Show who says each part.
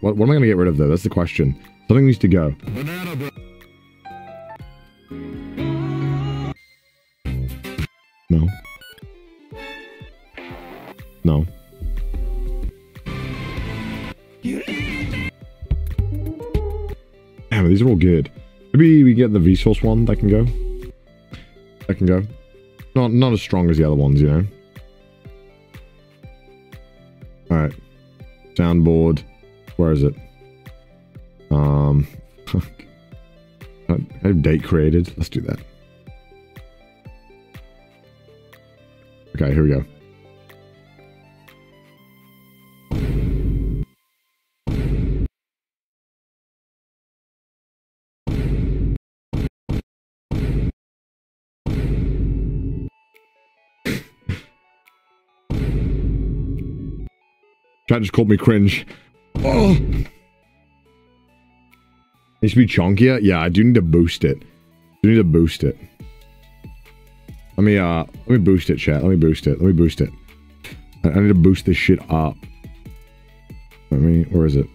Speaker 1: What, what am I going to get rid of, though? That's the question. Something needs to go. No. No. Damn, these are all good. Maybe we get the Vsauce one that can go. That can go. Not not as strong as the other ones, you know. Alright. Soundboard. Where is it? Um have date created. Let's do that. Okay, here we go. Chat just called me cringe. Oh! Needs to be chunkier? Yeah, I do need to boost it. do need to boost it. Let me, uh, let me boost it, chat. Let me boost it. Let me boost it. I, I need to boost this shit up. Let me, where is it?